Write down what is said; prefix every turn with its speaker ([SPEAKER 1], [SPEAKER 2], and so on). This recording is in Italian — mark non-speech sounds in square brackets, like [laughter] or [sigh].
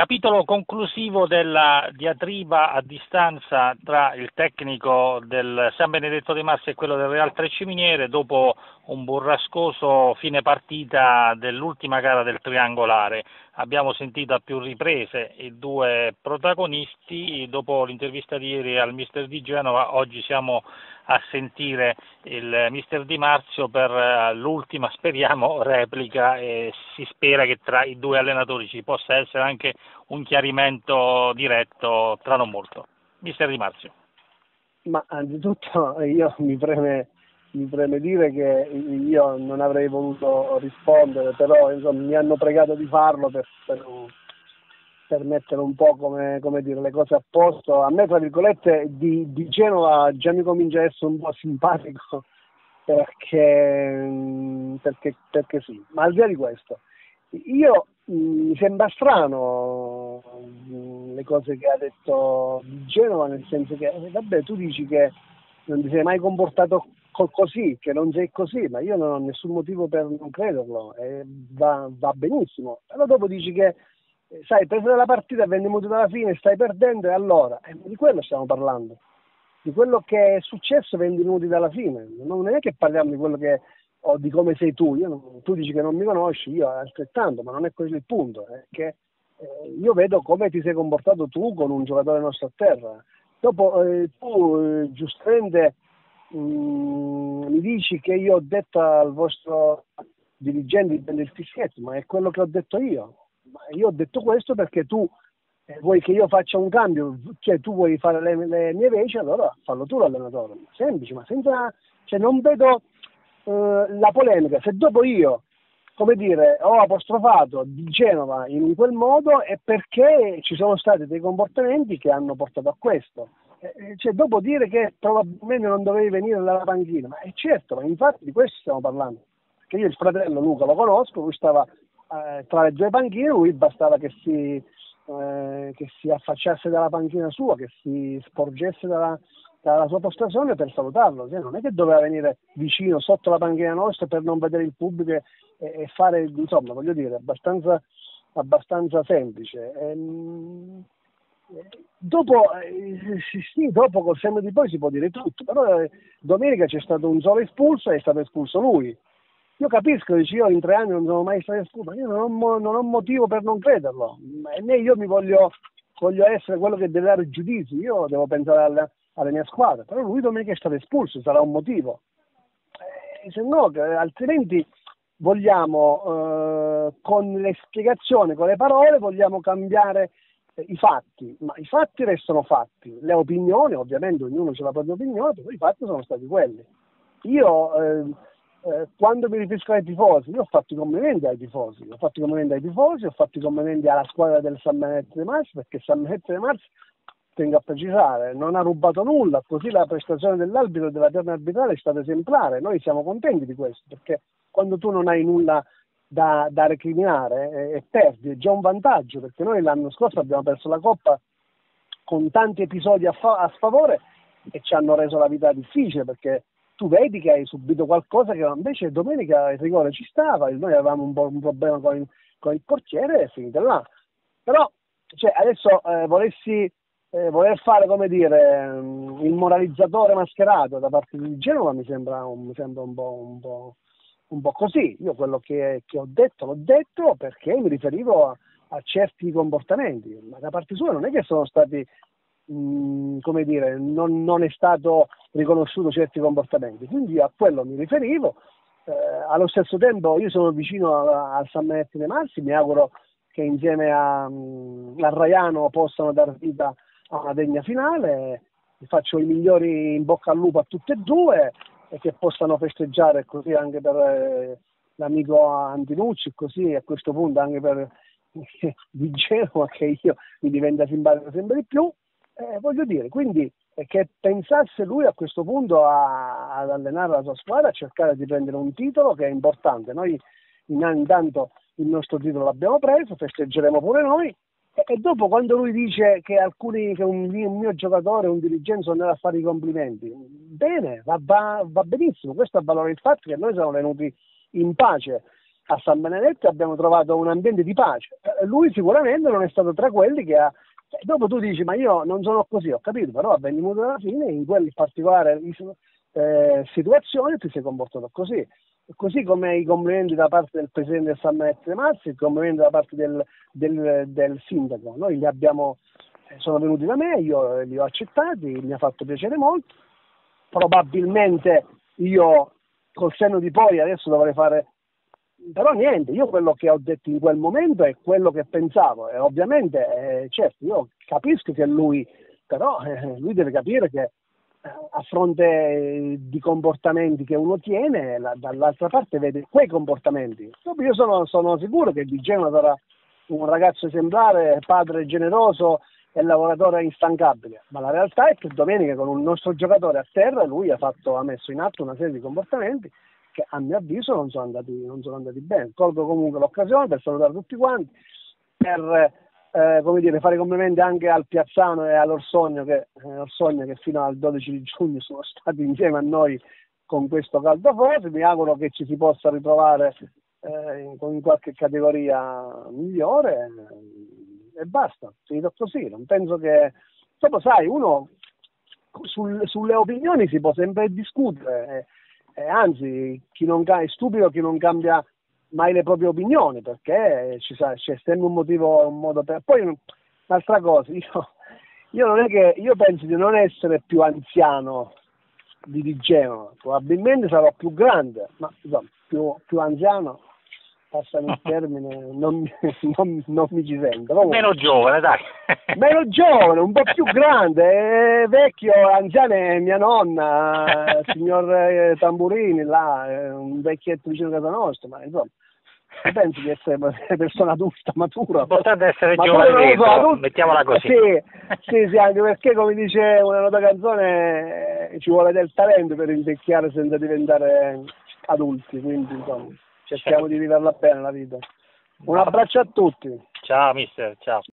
[SPEAKER 1] Capitolo conclusivo della diatriba a distanza tra il tecnico del San Benedetto dei Massi e quello del Real Treciminiere dopo un burrascoso fine partita dell'ultima gara del triangolare. Abbiamo sentito a più riprese i due protagonisti, dopo l'intervista di ieri al mister di Genova, oggi siamo a sentire il mister Di Marzio per eh, l'ultima, [laughs] speriamo, replica e si spera che tra i due allenatori ci possa essere anche un chiarimento diretto tra non molto. Mister Di Marzio.
[SPEAKER 2] Ma anzitutto io mi preme, mi preme dire che io non avrei voluto rispondere, però insomma, mi hanno pregato di farlo per, per per mettere un po' come, come, dire, le cose a posto. A me, tra virgolette, di, di Genova già mi comincia a essere un po' simpatico [laughs] perché, perché, perché sì. Ma al di là di questo, io mi sembra strano le cose che ha detto Genova, nel senso che, vabbè, tu dici che non ti sei mai comportato così, che non sei così, ma io non ho nessun motivo per non crederlo, e va, va benissimo. Però dopo dici che sai, presa la partita, vendiamo tutta alla fine, stai perdendo e allora, eh, di quello stiamo parlando, di quello che è successo 20 minuti dalla fine, non è che parliamo di quello che, o di come sei tu, io, tu dici che non mi conosci, io altrettanto, ma non è questo il punto, è che eh, io vedo come ti sei comportato tu con un giocatore nostro a terra. Dopo eh, tu eh, giustamente mm, mi dici che io ho detto al vostro dirigente di il fischietto, ma è quello che ho detto io io ho detto questo perché tu eh, vuoi che io faccia un cambio, cioè tu vuoi fare le, le mie veci, allora fallo tu l'allenatore. Semplice, ma senza, cioè non vedo eh, la polemica. Se dopo io, come dire, ho apostrofato di Genova in quel modo è perché ci sono stati dei comportamenti che hanno portato a questo. Eh, cioè, dopo dire che probabilmente non dovevi venire dalla panchina, ma è certo, ma infatti di questo stiamo parlando. Che io il fratello Luca lo conosco, lui stava eh, tra le due panchine lui bastava che si, eh, che si affacciasse dalla panchina sua, che si sporgesse dalla, dalla sua postazione per salutarlo, cioè, non è che doveva venire vicino sotto la panchina nostra per non vedere il pubblico e, e fare, insomma, voglio dire, abbastanza, abbastanza semplice. Ehm, dopo, eh, sì, dopo col senno di poi si può dire tutto, però eh, domenica c'è stato un solo espulso e è stato espulso lui. Io capisco, dici io in tre anni non sono mai stato espulso, io non ho, non ho, motivo per non crederlo, né io mi voglio, voglio, essere quello che deve dare giudizi, io devo pensare alla, alla mia squadra, però lui domenica è stato espulso, sarà un motivo. Eh, se no, altrimenti vogliamo eh, con le spiegazioni, con le parole, vogliamo cambiare i fatti, ma i fatti restano fatti, le opinioni, ovviamente ognuno ha la propria opinione, però i fatti sono stati quelli. Io eh, eh, quando mi riferisco ai tifosi, io ho fatto i complimenti ai tifosi, ho fatto i complimenti ai tifosi, ho fatto i complimenti alla squadra del San Benedetto di Mars, perché San Benedetto di Mars, tengo a precisare, non ha rubato nulla, così la prestazione dell'arbitro e della terna arbitrale è stata esemplare, noi siamo contenti di questo, perché quando tu non hai nulla da, da recriminare e, e perdi, è già un vantaggio, perché noi l'anno scorso abbiamo perso la Coppa con tanti episodi a, fa- a sfavore e ci hanno reso la vita difficile, perché tu vedi che hai subito qualcosa che invece domenica il rigore ci stava, noi avevamo un, un problema con il, con il portiere e è finita là. Però cioè, adesso eh, volessi eh, voler fare come dire um, il moralizzatore mascherato da parte di Genova mi sembra un, mi sembra un, po', un, po', un po', così. Io quello che, che, ho detto l'ho detto perché mi riferivo a, a certi comportamenti, ma da parte sua non è che sono stati mh, come dire, non, non, è stato riconosciuto certi comportamenti. Quindi a quello mi riferivo. Eh, allo stesso tempo io sono vicino al San Menetti dei Marsi, mi auguro che insieme a, a Raiano possano dar vita a una degna finale. Faccio i migliori in bocca al lupo a tutte e due e che possano festeggiare così anche per eh, l'amico Antinucci, così a questo punto anche per [laughs] di Genova che io mi diventa simpatico sempre di più eh, voglio dire, quindi eh, che pensasse lui a questo punto a, ad allenare la sua squadra, a cercare di prendere un titolo che è importante. Noi intanto il nostro titolo l'abbiamo preso, festeggeremo pure noi e, e dopo quando lui dice che alcuni, che un, un, mio giocatore, un dirigente sono andato a fare i complimenti, bene, va, va, va benissimo, questo a valore il fatto che noi siamo venuti in pace a San Benedetto abbiamo trovato un ambiente di pace. Eh, lui sicuramente non è stato tra quelli che ha... Cioè, dopo tu dici, ma io non sono così, ho capito, però a venuto alla fine in quelle particolari eh, situazioni ti sei comportato così. Così come i complimenti da parte del Presidente San Benedetto de Marzi, i complimenti da parte del, del, del Sindaco. Noi li abbiamo, eh, sono venuti da me, io li ho accettati, mi ha fatto piacere molto. Probabilmente io col senno di poi adesso dovrei fare però niente, io quello che ho detto in quel momento è quello che pensavo e ovviamente, eh, certo, io capisco che lui, però eh, lui deve capire che eh, a fronte di comportamenti che uno tiene, la, dall'altra parte vede quei comportamenti. Io sono, sono sicuro che Di Genova sarà un ragazzo esemplare, padre generoso e lavoratore instancabile, ma la realtà è che domenica con un nostro giocatore a terra lui ha, fatto, ha messo in atto una serie di comportamenti che a mio avviso non sono andati, non sono andati bene. Colgo comunque l'occasione per salutare tutti quanti, per eh, come dire, fare complimenti anche al Piazzano e all'Orsogno che, eh, che fino al 12 di giugno [laughs] sono stati insieme a noi con questo caldafoso. Mi auguro che ci si possa ritrovare eh, in, in, qualche categoria migliore e basta, finito così. Non penso che. Dopo, sai, uno sul, sulle opinioni si può sempre discutere eh, anzi chi non, è stupido chi non cambia mai le proprie opinioni perché ci sa, c'è sempre un motivo, un modo per... Poi un'altra cosa, io, io, non è che, io penso di non essere più anziano di Di Genova, probabilmente sarò più grande, ma insomma, più, più anziano passami il [laughs] termine, non, [laughs] non, non, mi ci sento.
[SPEAKER 1] Comunque, meno giovane, dai. [laughs]
[SPEAKER 2] meno giovane, un po' più grande, vecchio, anziano è mia nonna, il signor eh, Tamburini, là, un vecchietto vicino a casa nostra, ma insomma. Penso di essere una persona adulta, matura.
[SPEAKER 1] È essere giovane, so, mettiaamola così.
[SPEAKER 2] Sì, sì, sì, anche perché come dice una nota canzone ci vuole del talento per invecchiare senza diventare adulti, quindi insomma cerchiamo di viverla bene la vita. Un abbraccio a tutti.
[SPEAKER 1] Ciao mister, ciao.